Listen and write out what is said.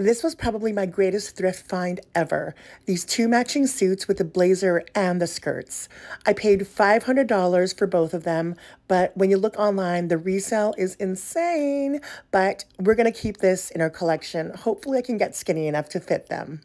This was probably my greatest thrift find ever. These two matching suits with the blazer and the skirts. I paid $500 for both of them, but when you look online, the resale is insane. But we're going to keep this in our collection. Hopefully I can get skinny enough to fit them.